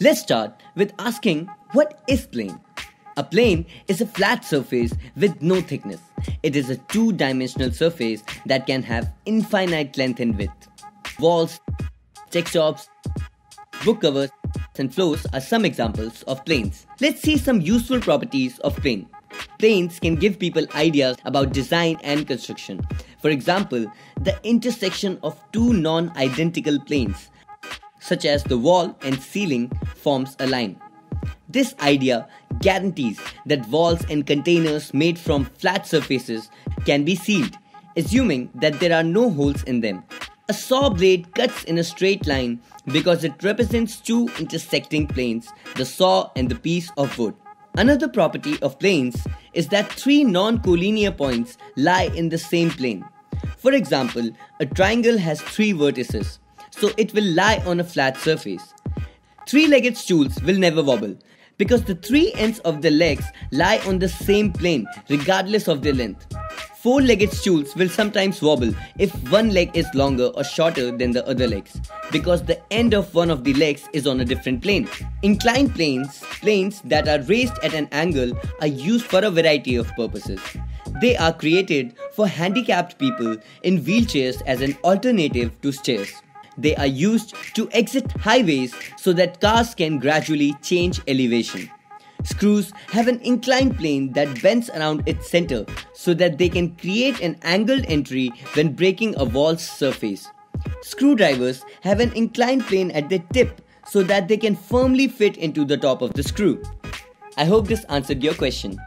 Let's start with asking what is plane? A plane is a flat surface with no thickness. It is a two dimensional surface that can have infinite length and width. Walls, textops, book covers, and floors are some examples of planes. Let's see some useful properties of plane. Planes can give people ideas about design and construction. For example, the intersection of two non identical planes, such as the wall and ceiling, forms a line. This idea guarantees that walls and containers made from flat surfaces can be sealed, assuming that there are no holes in them. A saw blade cuts in a straight line because it represents two intersecting planes, the saw and the piece of wood. Another property of planes is that three non collinear points lie in the same plane. For example, a triangle has three vertices, so it will lie on a flat surface. Three legged stools will never wobble because the three ends of the legs lie on the same plane regardless of their length. Four legged stools will sometimes wobble if one leg is longer or shorter than the other legs, because the end of one of the legs is on a different plane. Inclined planes, planes that are raised at an angle, are used for a variety of purposes. They are created for handicapped people in wheelchairs as an alternative to stairs. They are used to exit highways so that cars can gradually change elevation. Screws have an inclined plane that bends around its center so that they can create an angled entry when breaking a wall's surface. Screwdrivers have an inclined plane at their tip so that they can firmly fit into the top of the screw. I hope this answered your question.